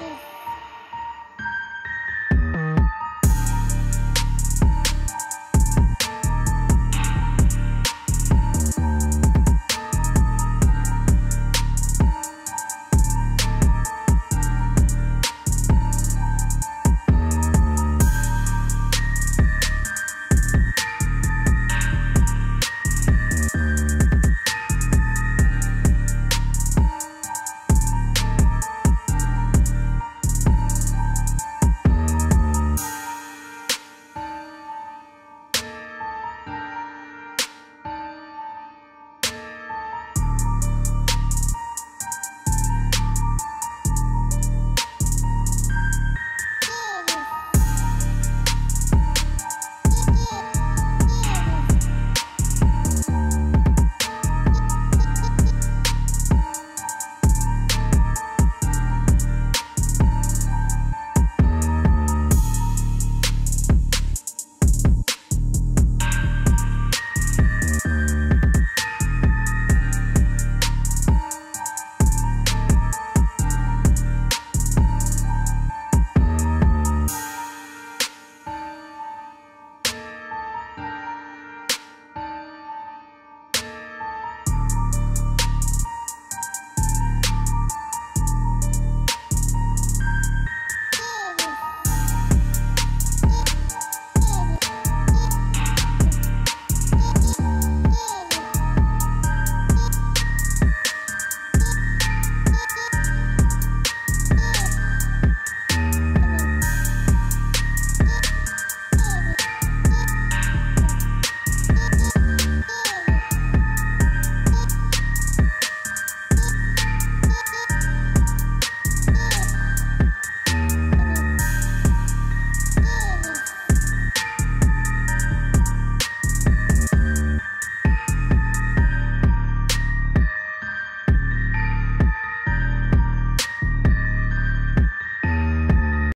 Bye.